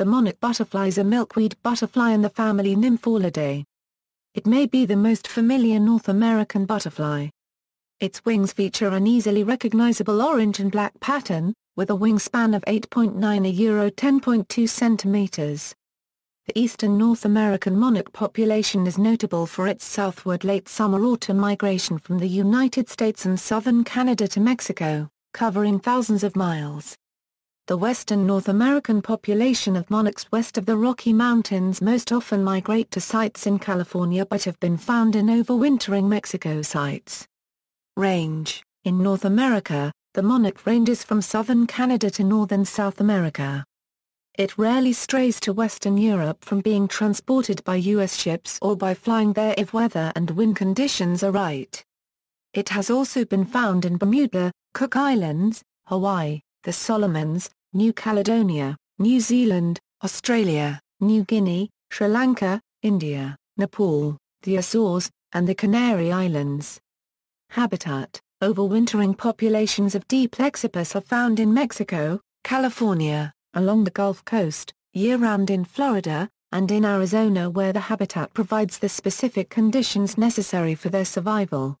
the monarch butterfly is a milkweed butterfly in the family Nymphalidae. It may be the most familiar North American butterfly. Its wings feature an easily recognizable orange and black pattern, with a wingspan of 8.9 a euro 10.2 centimeters. The eastern North American monarch population is notable for its southward late summer-autumn migration from the United States and southern Canada to Mexico, covering thousands of miles. The western North American population of monarchs west of the Rocky Mountains most often migrate to sites in California but have been found in overwintering Mexico sites. Range In North America, the monarch ranges from southern Canada to northern South America. It rarely strays to Western Europe from being transported by U.S. ships or by flying there if weather and wind conditions are right. It has also been found in Bermuda, Cook Islands, Hawaii, the Solomons, New Caledonia, New Zealand, Australia, New Guinea, Sri Lanka, India, Nepal, the Azores, and the Canary Islands. Habitat Overwintering populations of D. plexippus are found in Mexico, California, along the Gulf Coast, year-round in Florida, and in Arizona where the habitat provides the specific conditions necessary for their survival.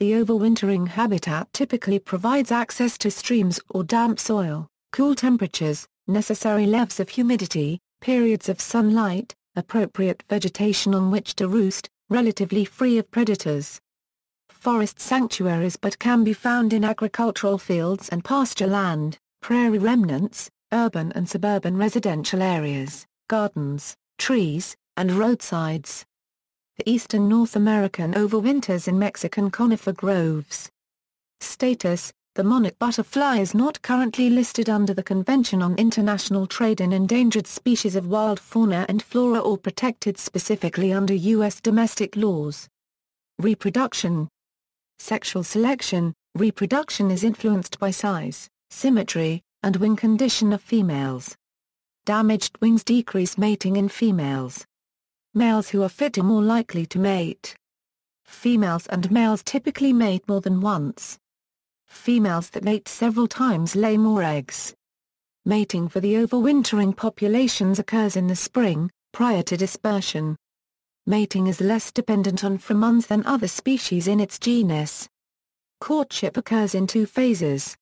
The overwintering habitat typically provides access to streams or damp soil, cool temperatures, necessary levels of humidity, periods of sunlight, appropriate vegetation on which to roost, relatively free of predators. Forest sanctuaries but can be found in agricultural fields and pasture land, prairie remnants, urban and suburban residential areas, gardens, trees, and roadsides. The eastern North American overwinters in Mexican conifer groves. Status the monarch butterfly is not currently listed under the Convention on International Trade in Endangered Species of Wild Fauna and Flora or protected specifically under U.S. domestic laws. Reproduction Sexual selection Reproduction is influenced by size, symmetry, and wing condition of females. Damaged wings decrease mating in females. Males who are fit are more likely to mate. Females and males typically mate more than once. Females that mate several times lay more eggs. Mating for the overwintering populations occurs in the spring, prior to dispersion. Mating is less dependent on pheromones than other species in its genus. Courtship occurs in two phases.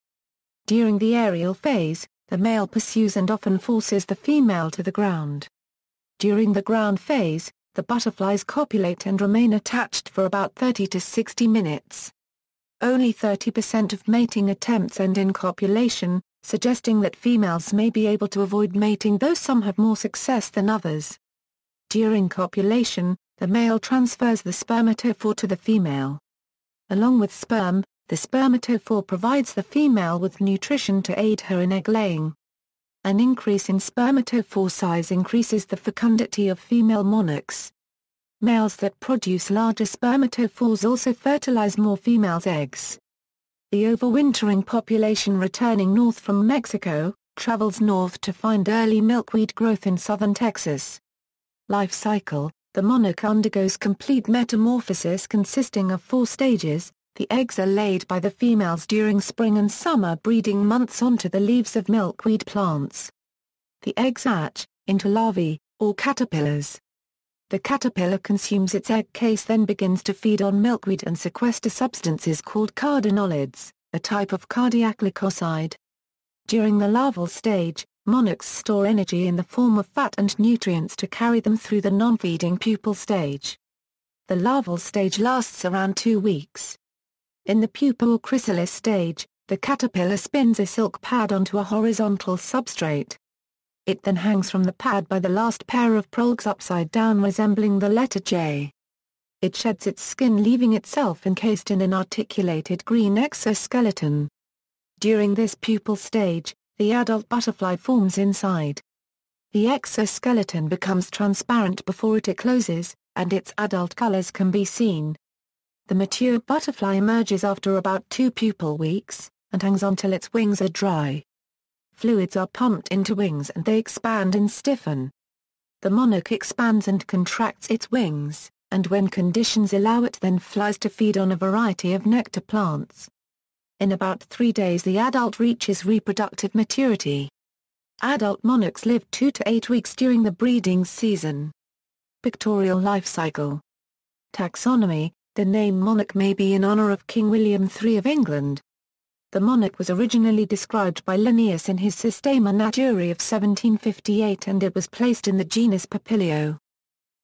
During the aerial phase, the male pursues and often forces the female to the ground. During the ground phase, the butterflies copulate and remain attached for about 30 to 60 minutes. Only 30% of mating attempts end in copulation, suggesting that females may be able to avoid mating though some have more success than others. During copulation, the male transfers the spermatophore to the female. Along with sperm, the spermatophore provides the female with nutrition to aid her in egg laying. An increase in spermatophore size increases the fecundity of female monarchs. Males that produce larger spermatophores also fertilize more females' eggs. The overwintering population returning north from Mexico, travels north to find early milkweed growth in southern Texas. Life cycle The monarch undergoes complete metamorphosis consisting of four stages, the eggs are laid by the females during spring and summer breeding months onto the leaves of milkweed plants. The eggs hatch, into larvae, or caterpillars. The caterpillar consumes its egg case then begins to feed on milkweed and sequester substances called cardenolides, a type of cardiac glycoside. During the larval stage, monarchs store energy in the form of fat and nutrients to carry them through the non-feeding pupal stage. The larval stage lasts around two weeks. In the pupa or chrysalis stage, the caterpillar spins a silk pad onto a horizontal substrate. It then hangs from the pad by the last pair of prongs upside down resembling the letter J. It sheds its skin leaving itself encased in an articulated green exoskeleton. During this pupal stage, the adult butterfly forms inside. The exoskeleton becomes transparent before it ecloses, and its adult colors can be seen. The mature butterfly emerges after about two pupal weeks, and hangs until its wings are dry fluids are pumped into wings and they expand and stiffen. The monarch expands and contracts its wings, and when conditions allow it then flies to feed on a variety of nectar plants. In about three days the adult reaches reproductive maturity. Adult monarchs live 2 to 8 weeks during the breeding season. Pictorial life cycle. Taxonomy The name monarch may be in honor of King William III of England. The monarch was originally described by Linnaeus in his Systema Naturae of 1758 and it was placed in the genus Papilio.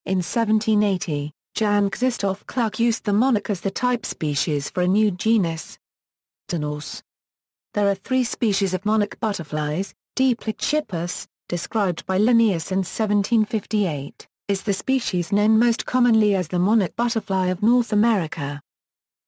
In 1780, Jan Krzysztof Kluk used the monarch as the type species for a new genus. Danaus. There are three species of monarch butterflies, D. plexippus, described by Linnaeus in 1758, is the species known most commonly as the monarch butterfly of North America.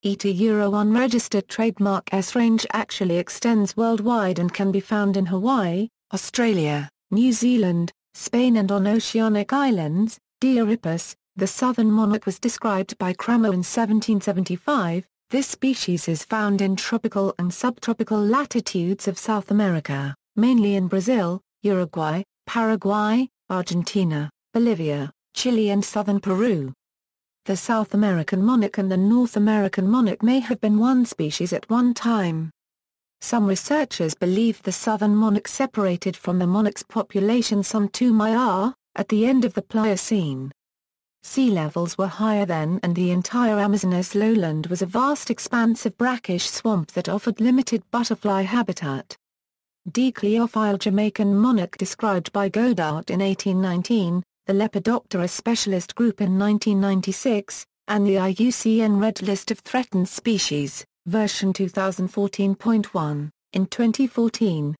ETA Euro unregistered trademark S-range actually extends worldwide and can be found in Hawaii, Australia, New Zealand, Spain and on oceanic islands. D. erippus, the southern monarch was described by Cramer in 1775. This species is found in tropical and subtropical latitudes of South America, mainly in Brazil, Uruguay, Paraguay, Argentina, Bolivia, Chile and southern Peru. The South American monarch and the North American monarch may have been one species at one time. Some researchers believe the southern monarch separated from the monarch's population some 2 mi at the end of the Pliocene. Sea levels were higher then and the entire Amazonas lowland was a vast expanse of brackish swamp that offered limited butterfly habitat. D. cleophile Jamaican monarch described by Godart in 1819, the Lepidoptera Specialist Group in 1996, and the IUCN Red List of Threatened Species, version 2014.1, in 2014.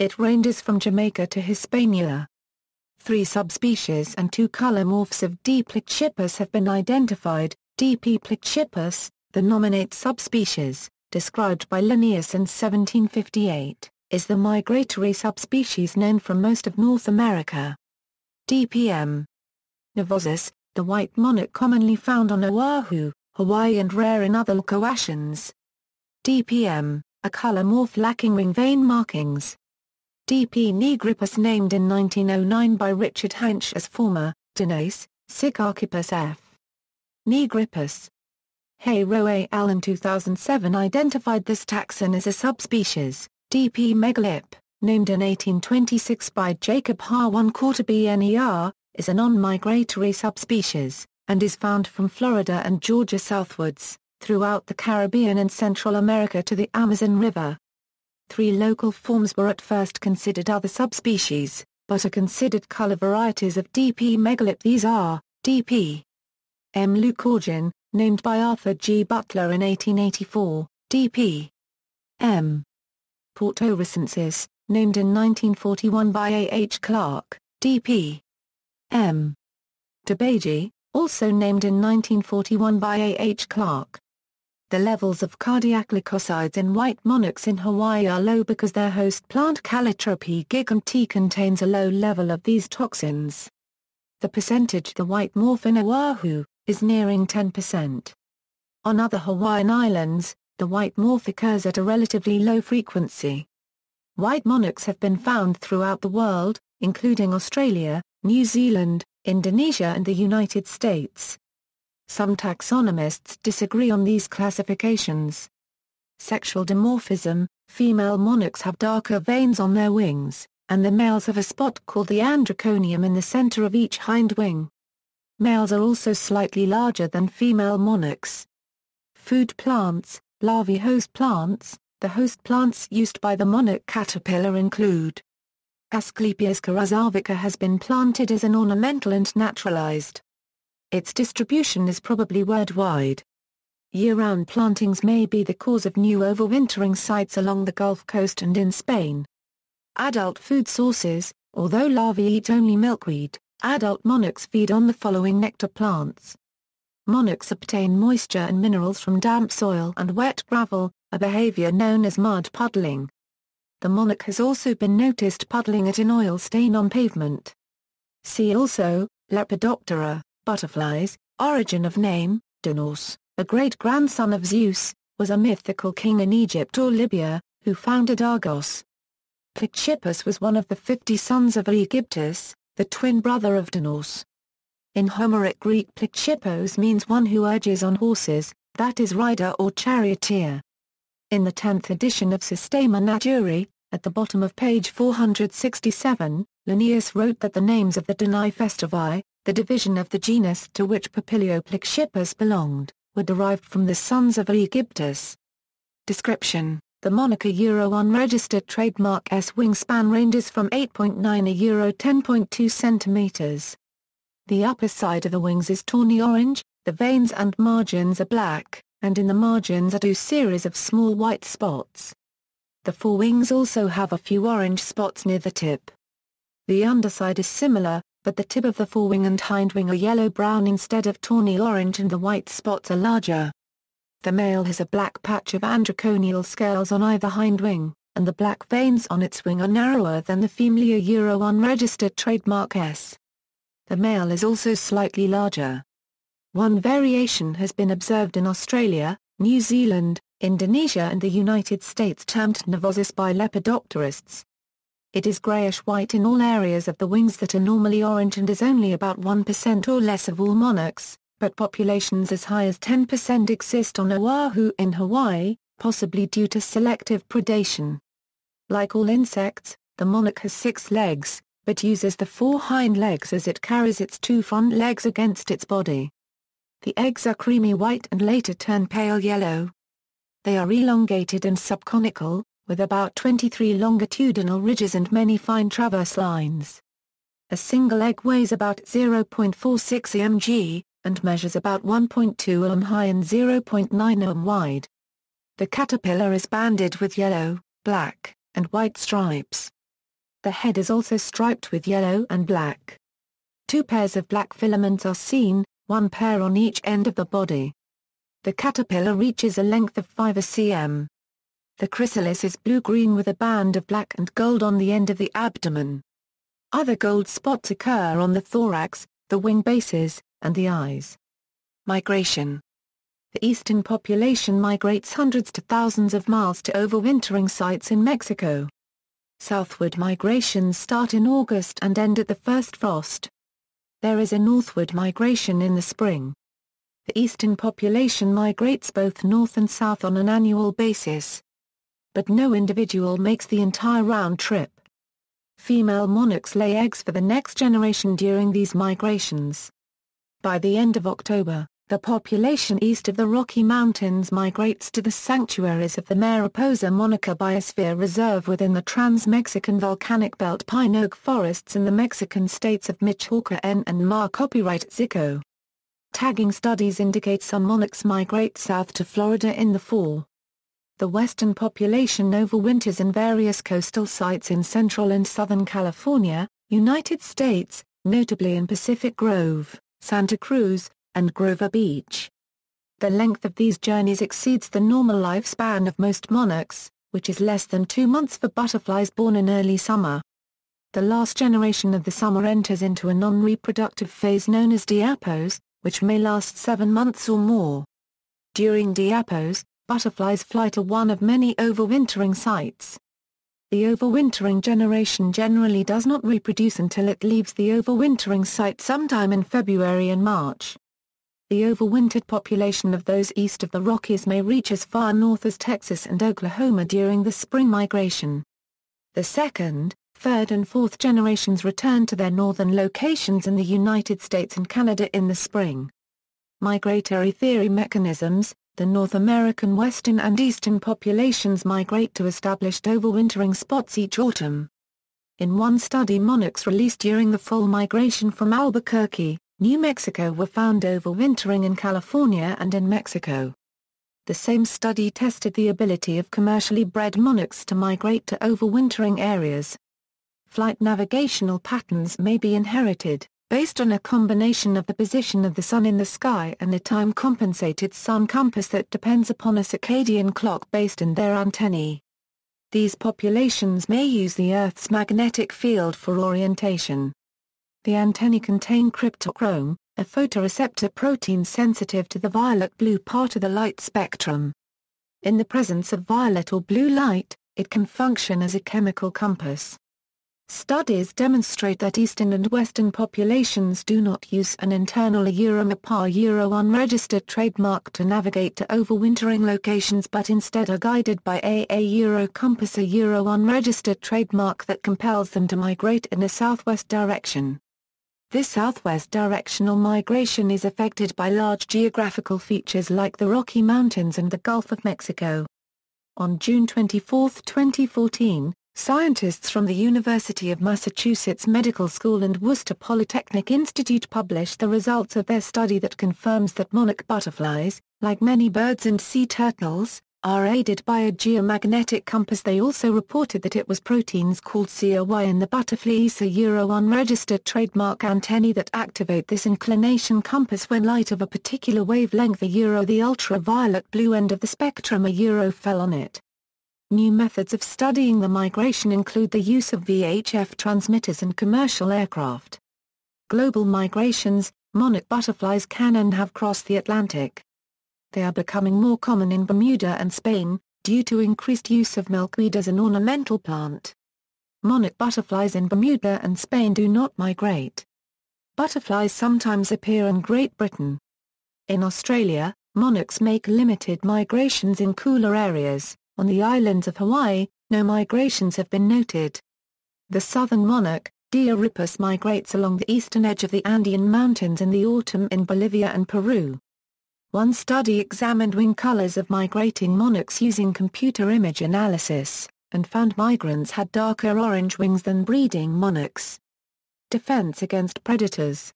It ranges from Jamaica to Hispaniola. Three subspecies and two color morphs of D. plexippus have been identified, D. p. plexippus, the nominate subspecies, described by Linnaeus in 1758, is the migratory subspecies known from most of North America. DPM. nivosus, the white monarch commonly found on Oahu, Hawaii and rare in other locations. DPM, a color morph lacking ring vein markings. DP nigrippus named in 1909 by Richard Haensch as former, Danaus, Sicarchippus f. nigrippus. Hay-Roe al. in 2007 identified this taxon as a subspecies, DP megalip named in 1826 by Jacob Harwan Ner, is a non-migratory subspecies, and is found from Florida and Georgia southwards, throughout the Caribbean and Central America to the Amazon River. Three local forms were at first considered other subspecies, but are considered color varieties of DP megalip. These are, DP M. leucogyne, named by Arthur G. Butler in 1884, DP M. named in 1941 by A. H. Clark, D.P. M. DeBagey, also named in 1941 by A. H. Clark. The levels of cardiac glycosides in white monarchs in Hawaii are low because their host plant Calotropis gigantea contains a low level of these toxins. The percentage the white morph in Oahu, is nearing 10%. On other Hawaiian islands, the white morph occurs at a relatively low frequency. White monarchs have been found throughout the world, including Australia, New Zealand, Indonesia and the United States. Some taxonomists disagree on these classifications. Sexual dimorphism, female monarchs have darker veins on their wings, and the males have a spot called the androconium in the center of each hind wing. Males are also slightly larger than female monarchs. Food plants, larvae host plants, the host plants used by the monarch caterpillar include Asclepias curassavica has been planted as an ornamental and naturalized. Its distribution is probably worldwide. Year-round plantings may be the cause of new overwintering sites along the Gulf Coast and in Spain. Adult food sources, although larvae eat only milkweed, adult monarchs feed on the following nectar plants. Monarchs obtain moisture and minerals from damp soil and wet gravel, a behavior known as mud puddling. The monarch has also been noticed puddling at an oil stain on pavement. See also, Lepidoptera, butterflies, origin of name, Danaus, a great-grandson of Zeus, was a mythical king in Egypt or Libya, who founded Argos. Plexippus was one of the fifty sons of Aegyptus, the twin brother of Danaus. In Homeric Greek Plexippos means one who urges on horses, that is rider or charioteer. In the 10th edition of Systema Naturae, At the bottom of page 467, Linnaeus wrote that the names of the Dinae the division of the genus to which Papilio Papilioplexippus belonged, were derived from the sons of Aegyptus. Description The moniker Euro unregistered trademark S wingspan ranges from 8.9 a Euro 10.2 centimeters. The upper side of the wings is tawny orange, the veins and margins are black, and in the margins are two series of small white spots. The forewings also have a few orange spots near the tip. The underside is similar, but the tip of the forewing and hindwing are yellow-brown instead of tawny orange and the white spots are larger. The male has a black patch of androconial scales on either hindwing, and the black veins on its wing are narrower than the female Euro unregistered trademark S. The male is also slightly larger. One variation has been observed in Australia, New Zealand, Indonesia and the United States termed nivosus by lepidopterists. It is grayish-white in all areas of the wings that are normally orange and is only about 1% or less of all monarchs, but populations as high as 10% exist on Oahu in Hawaii, possibly due to selective predation. Like all insects, the monarch has six legs, but uses the four hind legs as it carries its two front legs against its body. The eggs are creamy white and later turn pale yellow. They are elongated and subconical, with about 23 longitudinal ridges and many fine transverse lines. A single egg weighs about 0.46 mg, and measures about 1.2 mm high and 0.9 mm wide. The caterpillar is banded with yellow, black, and white stripes. The head is also striped with yellow and black. Two pairs of black filaments are seen, one pair on each end of the body. The caterpillar reaches a length of 5 cm. The chrysalis is blue-green with a band of black and gold on the end of the abdomen. Other gold spots occur on the thorax, the wing bases, and the eyes. Migration The eastern population migrates hundreds to thousands of miles to overwintering sites in Mexico. Southward migrations start in August and end at the first frost. There is a northward migration in the spring. The eastern population migrates both north and south on an annual basis. But no individual makes the entire round trip. Female monarchs lay eggs for the next generation during these migrations. By the end of October, the population east of the Rocky Mountains migrates to the sanctuaries of the Mariposa Monarca Biosphere Reserve within the Trans-Mexican Volcanic Belt pine oak forests in the Mexican states of Michoacán and Ma copyright Zico. Tagging studies indicate some monarchs migrate south to Florida in the fall. The western population overwinters in various coastal sites in central and southern California, United States, notably in Pacific Grove, Santa Cruz, and Grover Beach. The length of these journeys exceeds the normal lifespan of most monarchs, which is less than two months for butterflies born in early summer. The last generation of the summer enters into a non-reproductive phase known as diapause, which may last seven months or more. During diapause, butterflies fly to one of many overwintering sites. The overwintering generation generally does not reproduce until it leaves the overwintering site sometime in February and March. The overwintered population of those east of the Rockies may reach as far north as Texas and Oklahoma during the spring migration. The second, third and fourth generations return to their northern locations in the United States and Canada in the spring. Migratory theory mechanisms The North American western and eastern populations migrate to established overwintering spots each autumn. In one study monarchs released during the fall migration from Albuquerque, New Mexico were found overwintering in California and in Mexico. The same study tested the ability of commercially bred monarchs to migrate to overwintering areas. Flight navigational patterns may be inherited, based on a combination of the position of the sun in the sky and a time-compensated sun compass that depends upon a circadian clock based in their antennae. These populations may use the Earth's magnetic field for orientation. The antennae contain cryptochrome, a photoreceptor protein sensitive to the violet-blue part of the light spectrum. In the presence of violet or blue light, it can function as a chemical compass. Studies demonstrate that eastern and western populations do not use an internal Euromapar Euro unregistered trademark to navigate to overwintering locations but instead are guided by AA Euro Compass a Euro unregistered trademark that compels them to migrate in a southwest direction. This southwest directional migration is affected by large geographical features like the Rocky Mountains and the Gulf of Mexico. On June 24, 2014, Scientists from the University of Massachusetts Medical School and Worcester Polytechnic Institute published the results of their study that confirms that monarch butterflies, like many birds and sea turtles, are aided by a geomagnetic compass they also reported that it was proteins called COY in the butterfly ESA Euro unregistered trademark antennae that activate this inclination compass when light of a particular wavelength a Euro the ultraviolet blue end of the spectrum a Euro fell on it. New methods of studying the migration include the use of VHF transmitters and commercial aircraft. Global migrations, monarch butterflies can and have crossed the Atlantic. They are becoming more common in Bermuda and Spain, due to increased use of milkweed as an ornamental plant. Monarch butterflies in Bermuda and Spain do not migrate. Butterflies sometimes appear in Great Britain. In Australia, monarchs make limited migrations in cooler areas. On the islands of Hawaii, no migrations have been noted. The southern monarch, D. erippus migrates along the eastern edge of the Andean Mountains in the autumn in Bolivia and Peru. One study examined wing colors of migrating monarchs using computer image analysis, and found migrants had darker orange wings than breeding monarchs. Defense against predators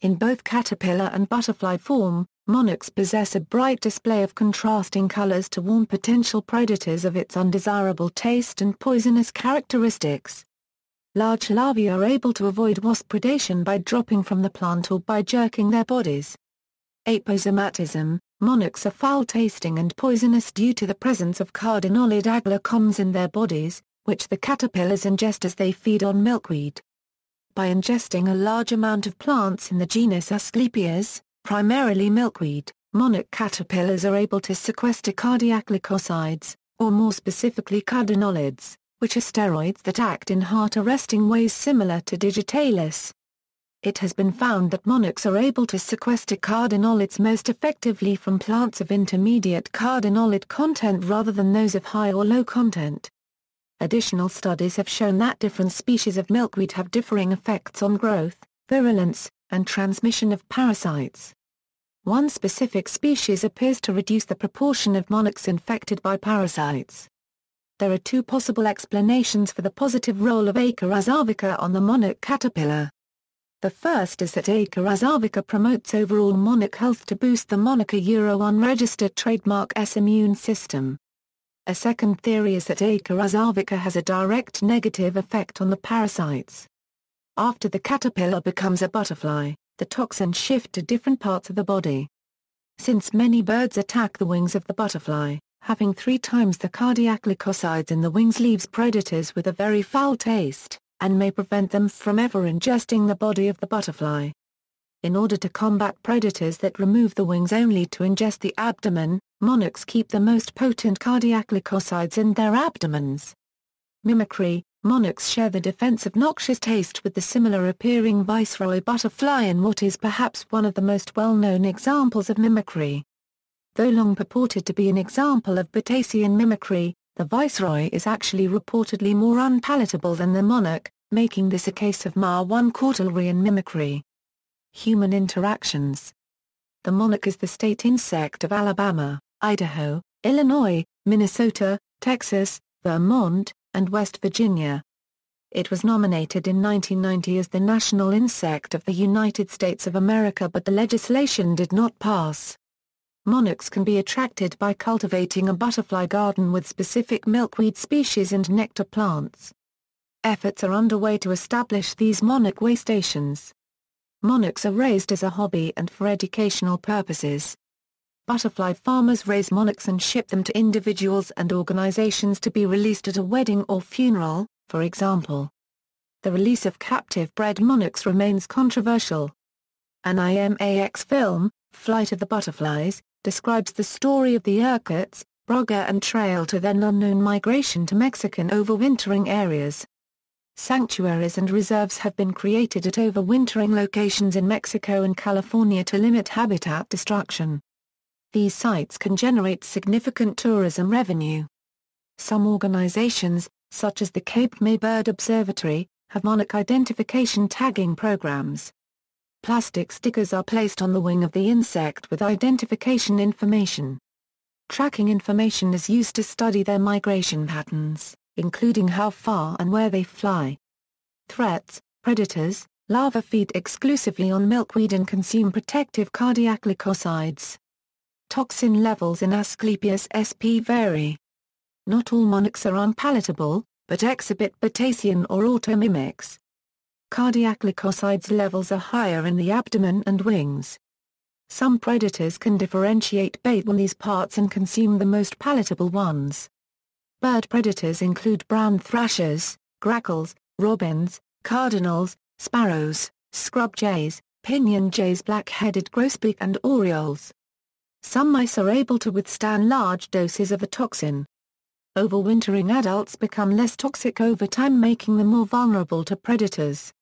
In both caterpillar and butterfly form, Monarchs possess a bright display of contrasting colors to warn potential predators of its undesirable taste and poisonous characteristics. Large larvae are able to avoid wasp predation by dropping from the plant or by jerking their bodies. Aposematism Monarchs are foul-tasting and poisonous due to the presence of cardenolide aglycones in their bodies, which the caterpillars ingest as they feed on milkweed. By ingesting a large amount of plants in the genus Asclepias, primarily milkweed, monarch caterpillars are able to sequester cardiac glycosides, or more specifically cardenolides, which are steroids that act in heart-arresting ways similar to digitalis. It has been found that monarchs are able to sequester cardenolides most effectively from plants of intermediate cardenolide content rather than those of high or low content. Additional studies have shown that different species of milkweed have differing effects on growth, virulence, and transmission of parasites. One specific species appears to reduce the proportion of monarchs infected by parasites. There are two possible explanations for the positive role of A. curassavica on the monarch caterpillar. The first is that A. curassavica promotes overall monarch health to boost the monarch Euro unregistered trademark S immune system. A second theory is that A. curassavica has a direct negative effect on the parasites. After the caterpillar becomes a butterfly, the toxins shift to different parts of the body. Since many birds attack the wings of the butterfly, having three times the cardiac glycosides in the wings leaves predators with a very foul taste, and may prevent them from ever ingesting the body of the butterfly. In order to combat predators that remove the wings only to ingest the abdomen, monarchs keep the most potent cardiac glycosides in their abdomens. Mimicry Monarchs share the defensive noxious taste with the similar-appearing viceroy butterfly in what is perhaps one of the most well-known examples of mimicry. Though long purported to be an example of Batesian mimicry, the viceroy is actually reportedly more unpalatable than the monarch, making this a case of Ma-1 Cortellarian mimicry. Human interactions The monarch is the state insect of Alabama, Idaho, Illinois, Minnesota, Texas, Vermont, and West Virginia. It was nominated in 1990 as the national insect of the United States of America but the legislation did not pass. Monarchs can be attracted by cultivating a butterfly garden with specific milkweed species and nectar plants. Efforts are underway to establish these monarch way stations. Monarchs are raised as a hobby and for educational purposes. Butterfly farmers raise monarchs and ship them to individuals and organizations to be released at a wedding or funeral, for example. The release of captive-bred monarchs remains controversial. An IMAX film, Flight of the Butterflies, describes the story of the Urquharts, Brugger and Trail to then unknown migration to Mexican overwintering areas. sanctuaries and reserves have been created at overwintering locations in Mexico and California to limit habitat destruction. These sites can generate significant tourism revenue. Some organizations, such as the Cape May Bird Observatory, have monarch identification tagging programs. Plastic stickers are placed on the wing of the insect with identification information. Tracking information is used to study their migration patterns, including how far and where they fly. Threats, predators, larvae feed exclusively on milkweed and consume protective cardiac glycosides. Toxin levels in Asclepias sp vary. Not all monarchs are unpalatable, but exhibit Batesian or automimics. Cardiac glycosides levels are higher in the abdomen and wings. Some predators can differentiate bait on these parts and consume the most palatable ones. Bird predators include brown thrashers, grackles, robins, cardinals, sparrows, scrub jays, pinyon jays black-headed grosbeak and orioles. Some mice are able to withstand large doses of a toxin. Overwintering adults become less toxic over time making them more vulnerable to predators.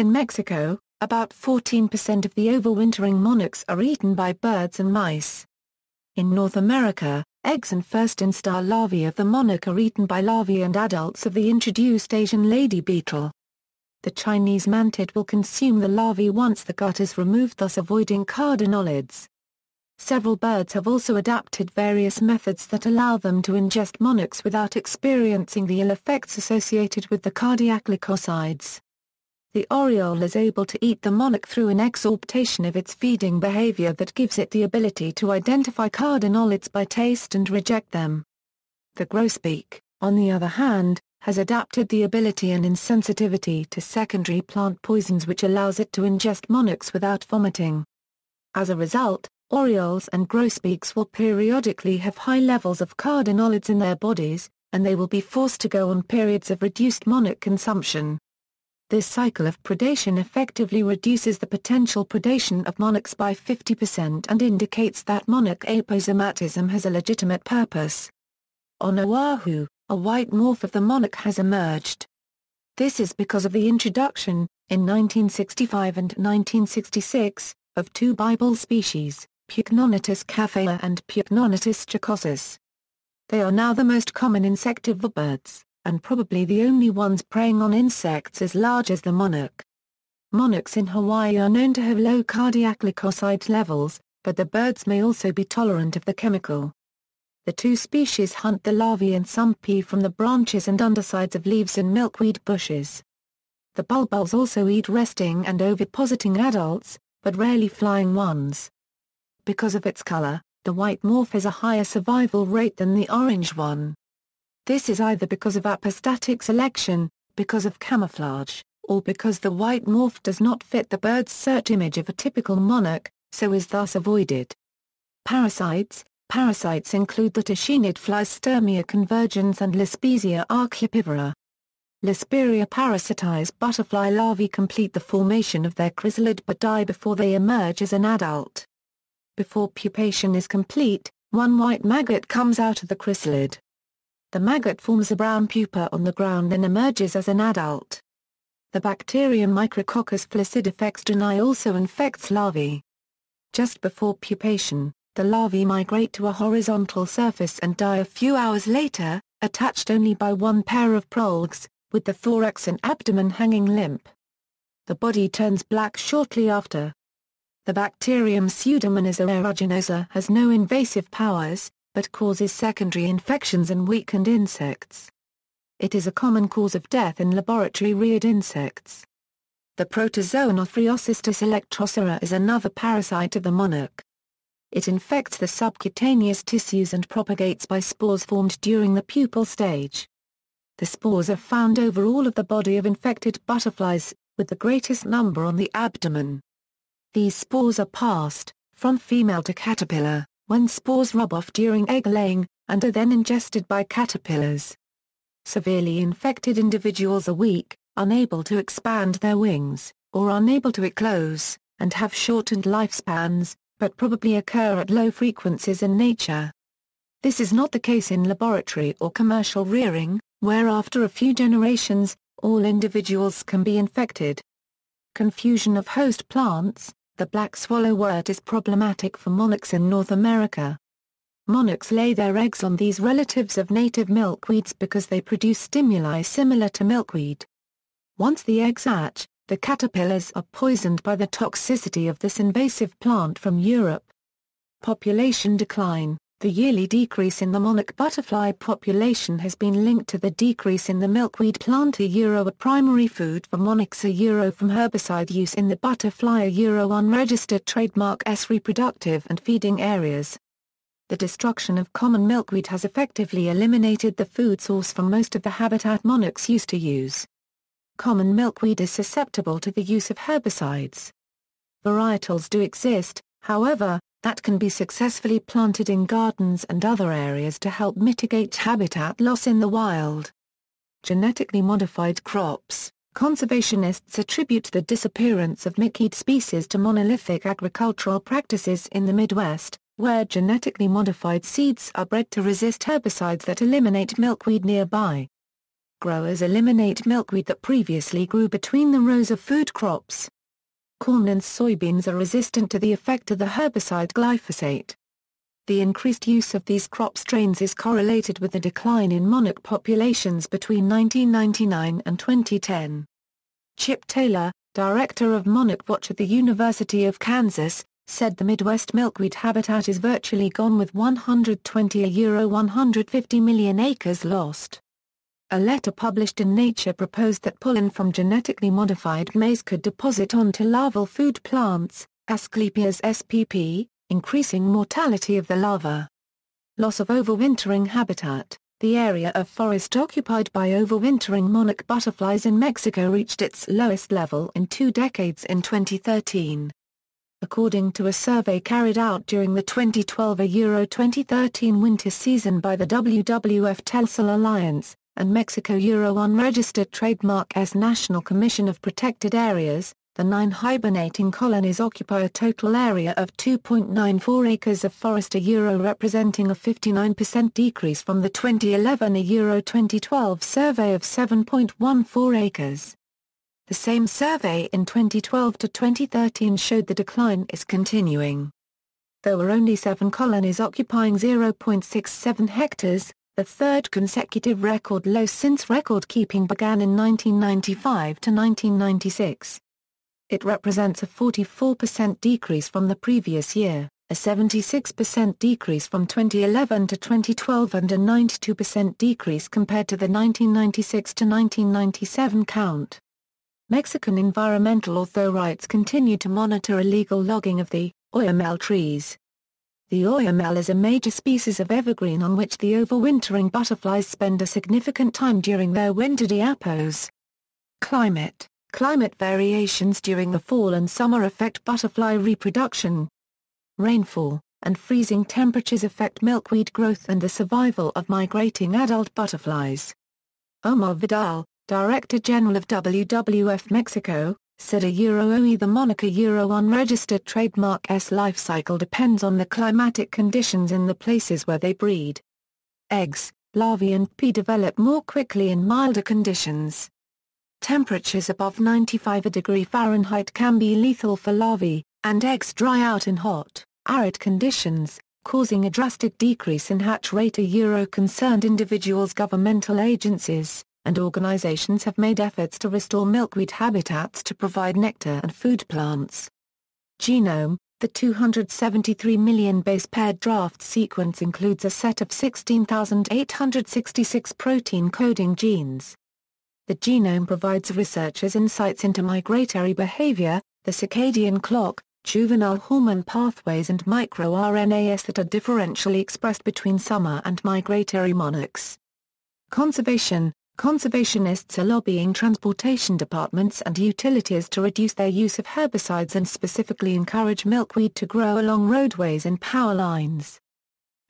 In Mexico, about 14% of the overwintering monarchs are eaten by birds and mice. In North America, eggs and first instar larvae of the monarch are eaten by larvae and adults of the introduced Asian lady beetle. The Chinese mantid will consume the larvae once the gut is removed thus avoiding cardenolides. Several birds have also adapted various methods that allow them to ingest monarchs without experiencing the ill effects associated with the cardiac glycosides. The oriole is able to eat the monarch through an exaltation of its feeding behavior that gives it the ability to identify cardenolides by taste and reject them. The grosbeak, on the other hand, has adapted the ability and insensitivity to secondary plant poisons which allows it to ingest monarchs without vomiting. As a result, Orioles and grosbeaks will periodically have high levels of cardenolides in their bodies, and they will be forced to go on periods of reduced monarch consumption. This cycle of predation effectively reduces the potential predation of monarchs by 50% and indicates that monarch aposematism has a legitimate purpose. On Oahu, a white morph of the monarch has emerged. This is because of the introduction, in 1965 and 1966, of two bulbul species, Pycnonotus cafer and Pycnonotus jocosus. They are now the most common insectivore birds, and probably the only ones preying on insects as large as the monarch. Monarchs in Hawaii are known to have low cardiac glycoside levels, but the birds may also be tolerant of the chemical. The two species hunt the larvae and some pea from the branches and undersides of leaves in milkweed bushes. The bulbuls also eat resting and ovipositing adults, but rarely flying ones. Because of its color, the white morph has a higher survival rate than the orange one. This is either because of apostatic selection, because of camouflage, or because the white morph does not fit the bird's search image of a typical monarch, so is thus avoided. Parasites Parasites include the tachinid flies Sturmia convergens and Lespesia archippivora. Lespesia parasitize butterfly larvae complete the formation of their chrysalid but die before they emerge as an adult. Before pupation is complete, one white maggot comes out of the chrysalid. The maggot forms a brown pupa on the ground and emerges as an adult. The bacterium Micrococcus flaccidifextrinae also infects larvae. Just before pupation, the larvae migrate to a horizontal surface and die a few hours later, attached only by one pair of prolegs, with the thorax and abdomen hanging limp. The body turns black shortly after. The bacterium Pseudomonas aeruginosa has no invasive powers, but causes secondary infections in weakened insects. It is a common cause of death in laboratory-reared insects. The protozoan Ophryocystis elektroscirrha is another parasite of the monarch. It infects the subcutaneous tissues and propagates by spores formed during the pupal stage. The spores are found over all of the body of infected butterflies, with the greatest number on the abdomen. These spores are passed, from female to caterpillar, when spores rub off during egg laying, and are then ingested by caterpillars. Severely infected individuals are weak, unable to expand their wings, or unable to eclose, and have shortened lifespans, but probably occur at low frequencies in nature. This is not the case in laboratory or commercial rearing, where after a few generations, all individuals can be infected. Confusion of host plants, the black swallow wort is problematic for monarchs in North America. Monarchs lay their eggs on these relatives of native milkweeds because they produce stimuli similar to milkweed. Once the eggs hatch, the caterpillars are poisoned by the toxicity of this invasive plant from Europe. Population decline The yearly decrease in the monarch butterfly population has been linked to the decrease in the milkweed plant a euro a primary food for monarchs a euro from herbicide use in the butterfly a euro unregistered trademark S reproductive and feeding areas. The destruction of common milkweed has effectively eliminated the food source from most of the habitat monarchs used to use common milkweed is susceptible to the use of herbicides. Varietals do exist, however, that can be successfully planted in gardens and other areas to help mitigate habitat loss in the wild. Genetically modified crops Conservationists attribute the disappearance of milkweed species to monolithic agricultural practices in the Midwest, where genetically modified seeds are bred to resist herbicides that eliminate milkweed nearby growers eliminate milkweed that previously grew between the rows of food crops. Corn and soybeans are resistant to the effect of the herbicide glyphosate. The increased use of these crop strains is correlated with the decline in monarch populations between 1999 and 2010. Chip Taylor, director of Monarch Watch at the University of Kansas, said the Midwest milkweed habitat is virtually gone with 120 a euro 150 million acres lost. A letter published in Nature proposed that pollen from genetically modified maize could deposit onto larval food plants, Asclepias spp, increasing mortality of the larva. Loss of overwintering habitat The area of forest occupied by overwintering monarch butterflies in Mexico reached its lowest level in two decades in 2013. According to a survey carried out during the 2012 Euro 2013 winter season by the WWF Telcel Alliance, and Mexico Euro unregistered trademark as National Commission of Protected Areas, the nine hibernating colonies occupy a total area of 2.94 acres of forest a euro representing a 59% decrease from the 2011 a euro 2012 survey of 7.14 acres. The same survey in 2012 to 2013 showed the decline is continuing. There were only seven colonies occupying 0.67 hectares, the third consecutive record low since record-keeping began in 1995 to 1996. It represents a 44% decrease from the previous year, a 76% decrease from 2011 to 2012 and a 92% decrease compared to the 1996 to 1997 count. Mexican environmental authorities continue to monitor illegal logging of the oyamel trees, the oyamel is a major species of evergreen on which the overwintering butterflies spend a significant time during their winter diapause. Climate Climate variations during the fall and summer affect butterfly reproduction. Rainfall and freezing temperatures affect milkweed growth and the survival of migrating adult butterflies. Omar Vidal, Director General of WWF Mexico, said a Euro OE the moniker Euro unregistered trademark S life cycle depends on the climatic conditions in the places where they breed. Eggs, larvae and pea develop more quickly in milder conditions. Temperatures above 95 a degree Fahrenheit can be lethal for larvae, and eggs dry out in hot, arid conditions, causing a drastic decrease in hatch rate a Euro concerned individuals governmental agencies and organizations have made efforts to restore milkweed habitats to provide nectar and food plants. Genome The 273 million base pair draft sequence includes a set of 16,866 protein coding genes. The genome provides researchers insights into migratory behavior, the circadian clock, juvenile hormone pathways and microRNAs that are differentially expressed between summer and migratory monarchs. Conservation Conservationists are lobbying transportation departments and utilities to reduce their use of herbicides and specifically encourage milkweed to grow along roadways and power lines.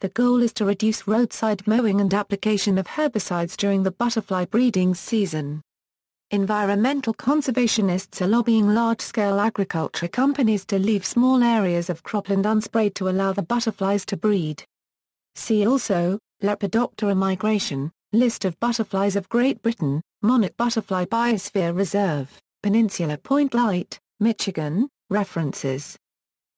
The goal is to reduce roadside mowing and application of herbicides during the butterfly breeding season. Environmental conservationists are lobbying large-scale agriculture companies to leave small areas of cropland unsprayed to allow the butterflies to breed. See also, Lepidoptera migration, List of butterflies of Great Britain, Monarch Butterfly Biosphere Reserve, Peninsula Point Light, Michigan, references.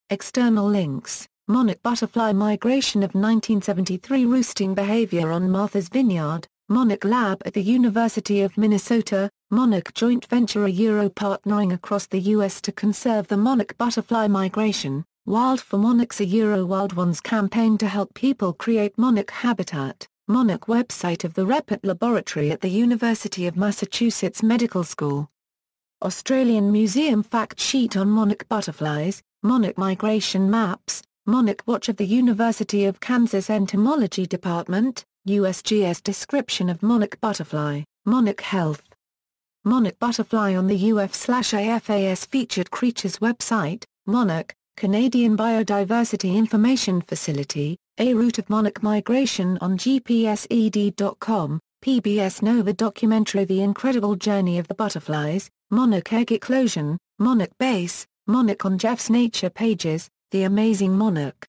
External links, Monarch Butterfly Migration of 1973 Roosting Behavior on Martha's Vineyard, Monarch Lab at the University of Minnesota, Monarch Joint Venture a Euro partnering across the U.S. to conserve the monarch butterfly migration, Wild for Monarchs a Euro Wild Ones campaign to help people create monarch habitat, Monarch website of the Reppert Laboratory at the University of Massachusetts Medical School. Australian Museum fact sheet on monarch butterflies, monarch migration maps, Monarch Watch of the University of Kansas Entomology Department, USGS description of monarch butterfly, monarch health. Monarch butterfly on the UF-IFAS featured creatures website, Monarch, Canadian Biodiversity Information Facility, a route of monarch migration on gpsed.com, PBS Nova documentary The Incredible Journey of the Butterflies, Monarch Egg Eclosion, Monarch Base, Monarch on Jeff's Nature Pages, The Amazing Monarch.